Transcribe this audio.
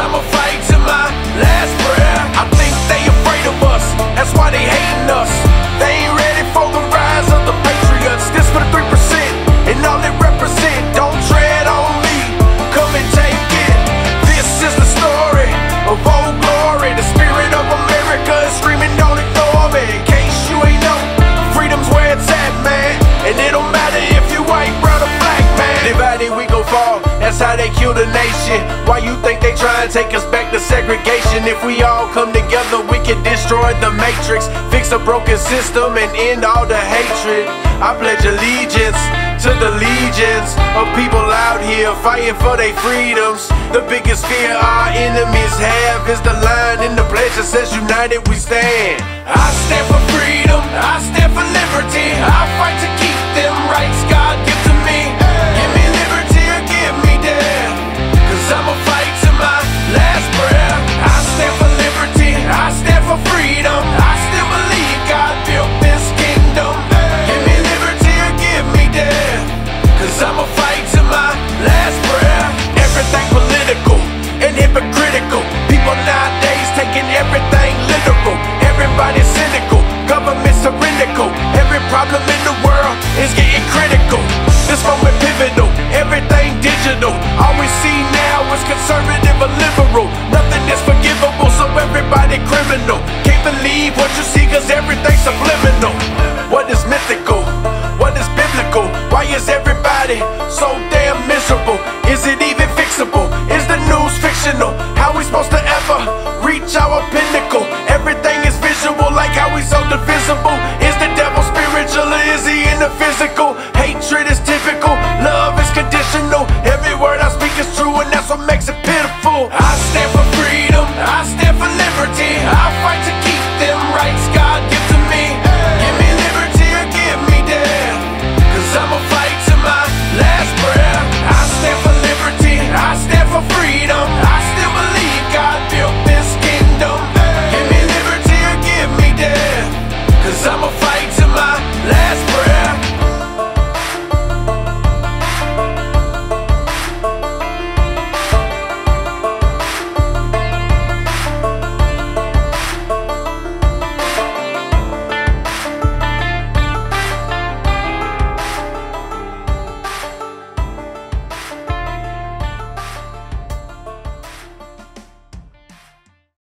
I'ma fight to my last breath. I think they afraid of us, that's why they hating us. They ain't ready for the rise of the patriots. This for the 3% and all it represent. Don't tread on me, come and take it. This is the story of old glory. The spirit of America is screaming don't ignore me In case you ain't know, freedom's where it's at man. And it don't matter if you white, brown or black man. Divided we gon' fall how they kill the nation. Why you think they try and take us back to segregation? If we all come together, we can destroy the matrix, fix a broken system, and end all the hatred. I pledge allegiance to the legions of people out here fighting for their freedoms. The biggest fear our enemies have is the line in the pledge that says united we stand. I stand for freedom, I stand for to my last breath. Everything political and hypocritical. People nowadays taking everything literal. Everybody's cynical, government's tyrannical. Every problem in the world is getting critical. This moment pivotal, everything digital. All we see now is conservative or liberal. Nothing is forgivable, so everybody criminal. Can't believe what you see, cause everything's subliminal. What is mythical? What is biblical? Why is everybody so damn miserable? Is it even fixable? Is the news fictional? How we supposed to ever reach our pinnacle? Everything is visual, like how we so divisible.